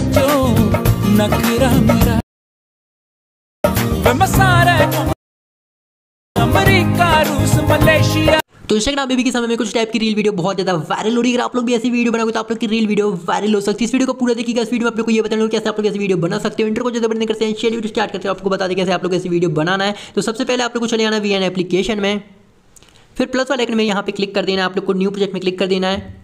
जो नखरा मेरा। तो इंस्टाग्राम बेबी के समय में कुछ टाइप की रील वीडियो बहुत ज़्यादा वायरल हो रही है। आप लोग भी ऐसी वीडियो बनाओगे तो आप लोग की रील वीडियो वायरल हो सकती है। इस वीडियो को पूरा देखिएगा। इस वीडियो में आप लोग को ये बताना हो कैसे आप लोग ऐसी वीडियो बना सकते हो। इंटर को ज़्यादा बनने करते हैं शेयर स्टार्ट करते हैं। आपको बता दें कैसे आप लोग ऐसी वीडियो बनाना है। तो सबसे पहले आप लोग को चले आना वी एन एप्लीकेशन में। फिर प्लस वाले में यहाँ पे क्लिक कर देना आप लोग को न्यू प्रोजेक्ट में क्लिक कर देना है।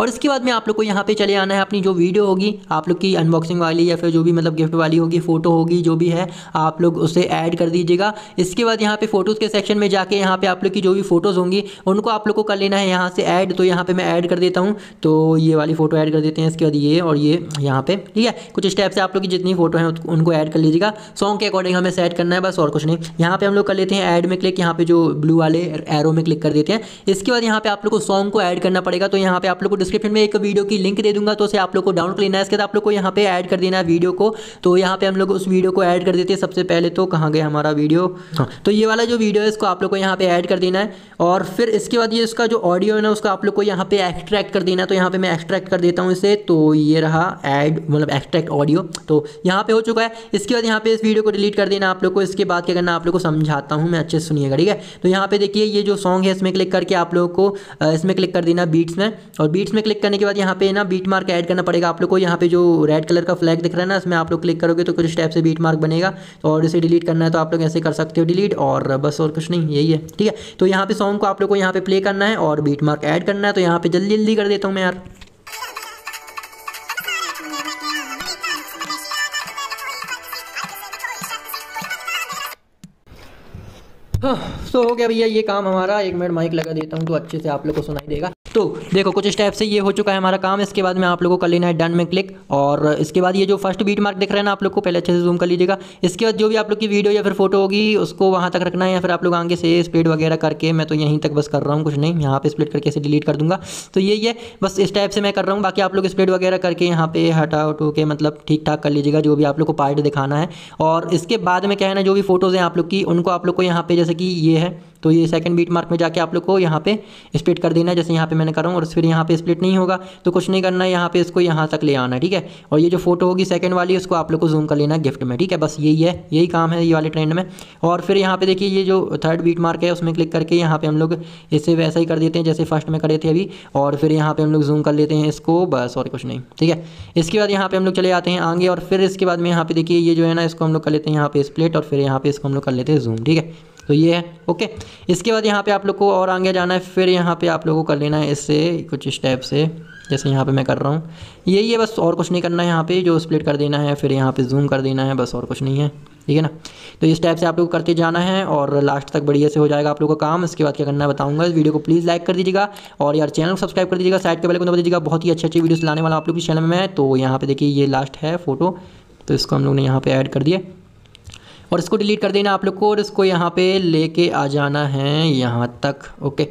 और इसके बाद में आप लोग को यहाँ पे चले आना है अपनी जो वीडियो होगी, आप लोग की अनबॉक्सिंग वाली या फिर जो भी मतलब गिफ्ट वाली होगी फ़ोटो होगी, जो भी है, आप लोग उसे ऐड कर दीजिएगा। इसके बाद यहाँ पे फ़ोटोज़ के सेक्शन में जाके यहाँ पे आप लोग की जो भी फ़ोटोज़ होंगी, उनको आप लोग को कर लेना है यहाँ से ऐड तो यहाँ पे मैं ऐड कर देता हूँ। तो ये वाली फ़ोटो ऐड कर देते हैं, इसके बाद ये और ये यहाँ पे, ठीक है? कुछ स्टेप से आप लोग की जितनी फ़ोटो हैं उनको ऐड कर लीजिएगा। सॉन्ग के अकॉर्डिंग हमें सेट करना है, बस और कुछ नहीं। यहाँ पर हम लोग कर लेते हैं ऐड में क्लिक यहाँ पर जो ब्लू वाले एरो में क्लिक कर देते हैं। इसके बाद यहाँ पर आप लोग को सॉन्ग को ऐड करना पड़ेगा तो यहाँ पर आप लोग को डिस्क्रिप्शन में एक वीडियो की लिंक दे दूँगा तो उसे आप लोग को डाउनलोड लेना है। इसके बाद आप लोग को यहाँ पे ऐड कर देना है वीडियो को। तो यहाँ पे हम लोग उस वीडियो को ऐड कर देते हैं। सबसे पहले तो कहाँ गया हमारा वीडियो हाँ। तो ये वाला जो वीडियो है इसको आप लोग को यहाँ पे ऐड कर देना है। और फिर इसके बाद ये इसका जो ऑडियो है ना उसका आप लोग को यहाँ पे एक्सट्रैक्ट कर देना है। तो यहाँ पे मैं एक्सट्रैक्ट कर देता हूँ इसे। तो ये रहा ऐड मतलब एक्सट्रैक्ट ऑडियो तो यहाँ पे हो चुका है। इसके बाद यहाँ पे इस वीडियो को डिलीट कर देना आप लोग को। इसके बाद क्या करना आप लोग को समझाता हूँ मैं। अच्छे से सुनिएगा ठीक है? तो यहाँ पे देखिए ये जो सॉन्ग है इसमें क्लिक करके आप लोगों को इसमें क्लिक कर देना बीट्स में। और बीट्स इसमें क्लिक करने के बाद यहाँ पे ना बीट मार्क ऐड करना पड़ेगा आप लोग को। यहाँ पे जो रेड कलर का फ्लैग दिख रहा है ना, इसमें आप लोग क्लिक करोगे तो कुछ स्टेप से बीट मार्क बनेगा और इसे डिलीट करना है तो आप लोग ऐसे कर सकते हो डिलीट और बस और कुछ नहीं, यही है, ठीक है? तो यहाँ पे सॉन्ग को आप लोग को यहाँ पे प्ले करना है और बीट मार्क ऐड करना है तो यहाँ पे जल्दी जल्दी कर देता हूँ मैं यार। हाँ सो हो गया भैया, ये काम हमारा। एक मिनट माइक लगा देता हूँ तो अच्छे से आप लोग को सुनाई देगा। तो देखो, कुछ स्टेप से ये हो चुका है हमारा काम। इसके बाद में आप लोगों को कर लेना है डन में क्लिक। और इसके बाद ये जो फ़र्स्ट बीट मार्क दिख रहा है ना आप लोग को, पहले अच्छे से जूम कर लीजिएगा। इसके बाद जो भी आप लोग की वीडियो या फिर फ़ोटो होगी, उसको वहाँ तक रखना है या फिर आप लोग आगे से स्पीड वगैरह करके, मैं तो यहीं तक बस कर रहा हूँ, कुछ नहीं। यहाँ पर स्प्लिट करके इसे डिलीट कर दूँगा। तो ये है, बस इस टाइप से मैं कर रहा हूँ। बाकी आप लोग स्प्लिट वगैरह करके यहाँ पे हटा उठो के मतलब ठीक ठाक कर लीजिएगा, जो भी आप लोग को पार्ट दिखाना है। और इसके बाद में क्या है ना, जो भी फ़ोटोज़ हैं आप लोग की, उनको आप लोग को यहाँ पर जैसे कि ये है तो ये सेकंड बीट मार्क में जाके आप लोग को यहाँ पे स्प्लिट कर देना है जैसे यहाँ पे मैंने करूँ और फिर यहाँ पे स्प्लिट नहीं होगा तो कुछ नहीं करना है यहाँ पे इसको यहाँ तक ले आना ठीक है और ये जो फ़ोटो होगी सेकंड वाली उसको आप लोग को जूम कर लेना है गिफ्ट में ठीक है बस यही है यही काम है ये वाले ट्रेंड में और फिर यहाँ पे देखिए ये जो थर्ड बीट मार्क है उसमें क्लिक करके यहाँ पे हम लोग इसे वैसा ही कर देते हैं जैसे फ़र्स्ट में करे थे अभी और फिर यहाँ पे हम लोग जूम कर लेते हैं इसको बस और कुछ नहीं ठीक है इसके बाद यहाँ पे हम लोग चले जाते हैं आगे और फिर इसके बाद में यहाँ पे देखिए ये जो है ना इसको हम लोग कर लेते हैं यहाँ पे स्प्लिट और फिर यहाँ पे इसको हम लोग कर लेते हैं जूम ठीक है तो ये है, ओके। इसके बाद यहाँ पे आप लोग को और आगे जाना है, फिर यहाँ पे आप लोगों को कर लेना है इससे कुछ स्टेप से, जैसे यहाँ पे मैं कर रहा हूँ। यही है, बस और कुछ नहीं करना है यहाँ पे, जो स्प्लिट कर देना है, फिर यहाँ पे जूम कर देना है, बस और कुछ नहीं है, ठीक है ना? तो इस टाइप से आप लोग को करते जाना है और लास्ट तक बढ़िया से हो जाएगा आप लोगों का काम। इसके बाद क्या करना है बताऊँगा, इस वीडियो को प्लीज़ लाइक कर दीजिएगा और यार चैनल को सब्सक्राइब कर दीजिएगा साइड के बेल को बता दीजिएगा। बहुत ही अच्छी अच्छी वीडियो लाने वाला आप लोग के चैनल में तो यहाँ पर देखिए ये लास्ट है फ़ोटो तो इसको हम लोग ने यहाँ पर ऐड कर दिया। और इसको डिलीट कर देना आप लोग को और इसको यहाँ पे लेके आ जाना है यहाँ तक ओके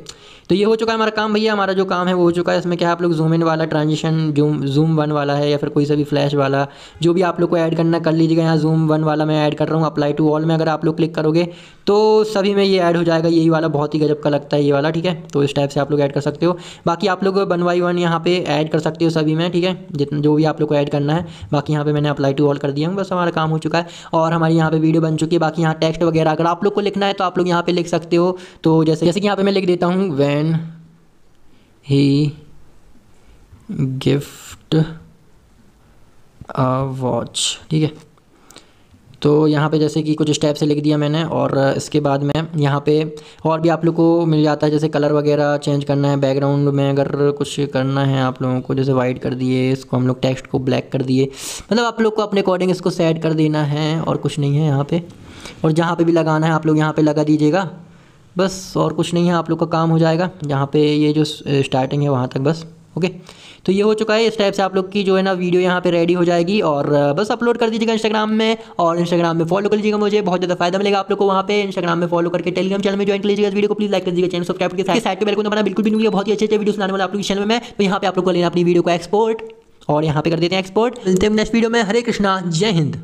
तो ये हो चुका है हमारा काम भैया, हमारा जो काम है वो हो चुका है। इसमें क्या आप लोग जूम इन वाला ट्रांजिशन जूम जूम वन वाला है या फिर कोई सा भी फ्लैश वाला, जो भी आप लोग को ऐड करना कर लीजिएगा। यहाँ जूम वन वाला मैं ऐड कर रहा हूँ अप्लाई टू ऑल में अगर आप लोग क्लिक करोगे तो सभी में ये ऐड हो जाएगा। यही वाला बहुत ही गजब का लगता है, ये वाला, ठीक है? तो इस टाइप से आप लोग ऐड कर सकते हो। बाकी आप लोग वन बाई वन यहाँ पे ऐड कर सकते हो सभी में, ठीक है? जितना जो भी आप लोग को ऐड करना है। बाकी यहाँ पे मैंने अप्लाई टू ऑल कर दिया हूँ, बस हमारा काम हो चुका है। और हमारी यहाँ पे वीडियो बन चुकी है। बाकी यहाँ टेक्स्ट वगैरह अगर आप लोग को लिखना है तो आप लोग यहाँ पे लिख सकते हो। तो जैसे जैसे कि यहाँ पे मैं लिख देता हूँ when can he gift a watch ठीक है? तो यहाँ पे जैसे कि कुछ स्टेप से लिख दिया मैंने और इसके बाद में यहाँ पे और भी आप लोग को मिल जाता है, जैसे कलर वगैरह चेंज करना है बैकग्राउंड में अगर कुछ करना है आप लोगों को, जैसे वाइट कर दिए, इसको हम लोग टेक्स्ट को ब्लैक कर दिए मतलब आप लोग को अपने अकॉर्डिंग इसको सेट कर देना है और कुछ नहीं है यहाँ पर और जहाँ पर भी लगाना है आप लोग यहाँ पर लगा दीजिएगा। बस, और कुछ नहीं है, आप लोग का काम हो जाएगा। यहाँ पे ये जो स्टार्टिंग है, वहाँ तक बस ओके तो ये हो चुका है, इस टाइप से आप लोग की जो है ना वीडियो यहाँ पे रेडी हो जाएगी, और बस अपलोड कर दीजिएगा इंस्टाग्राम में, और इंस्टाग्राम में फॉलो कर लीजिएगा मुझे, बहुत ज़्यादा फ़ायदा मिलेगा आप लोग को वहाँ पे। इंस्टाग्राम में फॉलो करके टेलीग्राम चैनल में ज्वाइन कर लीजिएगा वीडियो को प्लीज़ लाइक कर दीजिए चैनल सब्सक्राइब के साइड पर बिल्कुल बना बिल्कुल भी नहीं बहुत ही अच्छे अच्छे वीडियो सुनाने वाले आप चैनल में तो यहाँ पे आप लोग को लेना अपनी वीडियो को एक्सपोर्ट और यहाँ पे कर देते हैं एक्सपोर्ट मिलते हैं नेक्स्ट वीडियो में। हरे कृष्णा, जय हिंद।